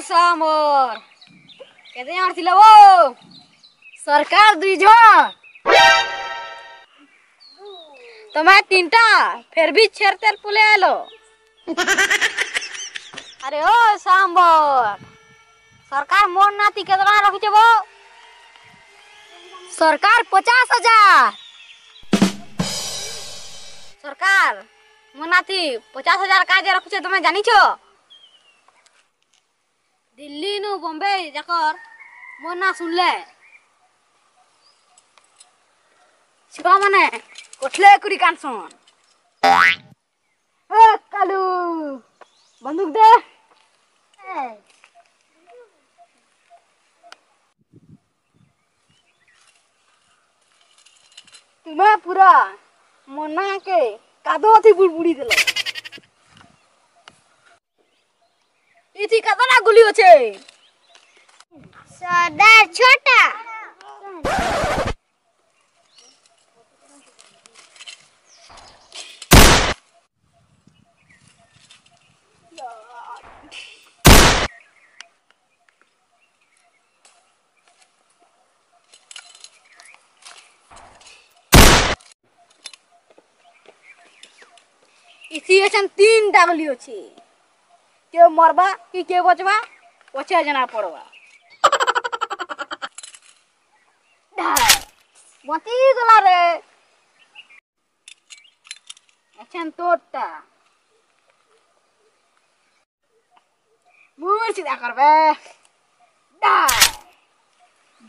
समोर. वो सरकार दीजो तो तुम्हें तीनटा फिर भी छेर पुले आलो. अरे ओ सांबर सरकार मोर नाती कितना रखी वो सरकार पचास हज़ार. सरकार मोर पचास हज़ार का रखी तुम्हें जानी छो? দিল্লি নু বম্বে যাকর মোর না শুনলে মানে কঠলে কুড়ি কান শোন কালু, বন্দুক দে। তুমি পুরা মনাকে কাদো অতি বুড়বুড়ি দিলে। બીજી કતરા ગુલીઓ છે સરદાર છોટા ইসি তিনটা গুলি হচ্ছে के मरबा कि के बचबा बचे जना पड़वा बची गला रे। अच्छा तोरटा मुड़ सीधा करबे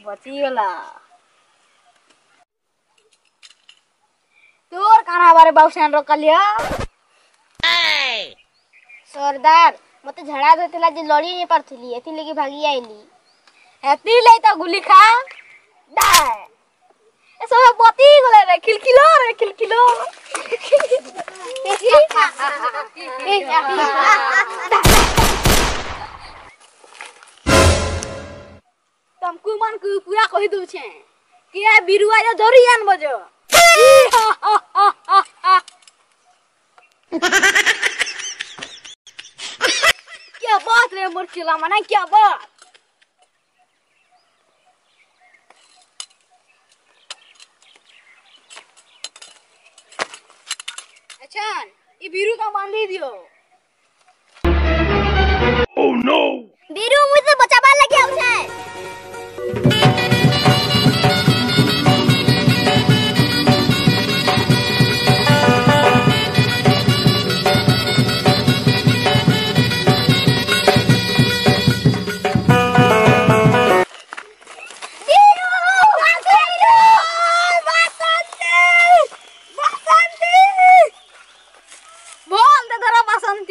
बची गला। तोर कान्हा बारे बाबू सेन रोक लिया सरदार। মতো ঝাড়া ধরলা যে লড়ি নি পারছিলি এথিলাগি ভাগি আইলি এতি লাই তো গুলি খা দায় এ সব বতি গলে রে খিলখিলো রে খিলখিলো ତମକୁ ମାନକୁ ପୁରା କହିଦଉଛେ, କିଏ ବିରୁଆ ଧରି ଆନବ ଯୋ बात रे मुर्चिला मना क्या बात अच्छा ये बीरू का बांधी दियो বীরু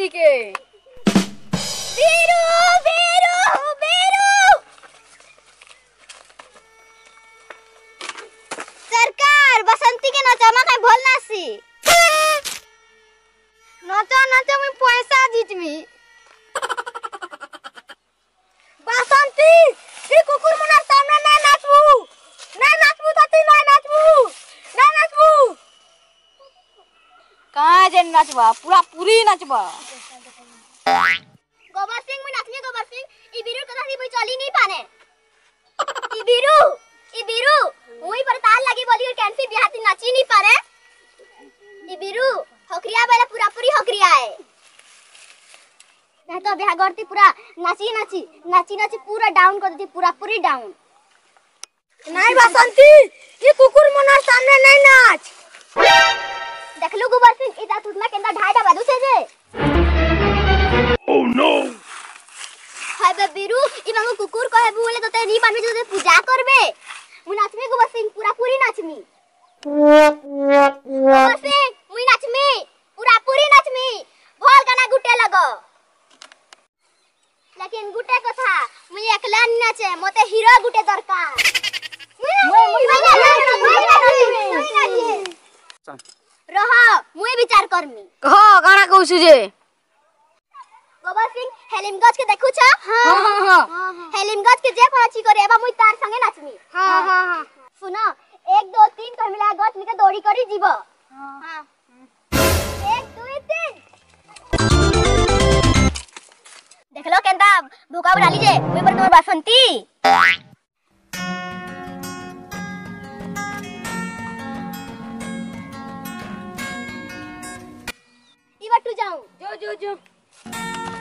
तेरा बसंती के বীরু বীরু বীরু सरकार बसंती के नचमा कहीं भूल ना सी नचो नचो मैं पैसा जीतमी बसंती ये कुकुर मना सामने ना नाचबू ना नाचबू तती ना नाचबू ना नाचबू कहाँ जे नाचबा पूरा पूरी नाचबा गोबर सिंह मैं नचनी गोबर सिंह। ई बीरू कदा सी चली नहीं पाने। ई बीरू ई बीरू मुई पर ताल लगी बोली और कैंसी बिहाती नची नहीं पारे ई बीरू हकरिया बेला पूरा पूरी हकरिया है। नहीं तो बिहा करती पूरा नाची नाची नाची नाची, पूरा डाउन कर देती, पूरा पूरी डाउन नहीं बसंती ये कुकुर मना सामने नहीं नाच। देख लो गोबर सिंह इता तुतना केंदा ढाई डबा दूसे जे हाय बे बीरू ई मांगो कुकुर कहे बोले तो ते नी मानबे जो पूजा करबे मु नाचमी गोबर सिंह पूरा पूरी नाचमी। सिंह मुई नाचमी पूरा पूरी नाचमी। भल गाना गुटे लगो। लेकिन गुटे कथा मुई एकला नी नाचे मते हीरो गुटे दरकार। रह मुई विचार करमी। कह गाना कहू जे। गोबर सिंह हेलिमगंज के देखू छ हाँ हाँ हाँ हेलिमगंज के जे पहुँची करे एबा मुई तार संगे नाचमी हाँ हाँ हाँ सुनो एक दो तीन कह मिला गच मिके दौड़ी करी जीव हाँ एक दो तीन देखलो केंता भूका डाली जे मुई पर तोर बासंती जाऊँ जो जो जो Thank you.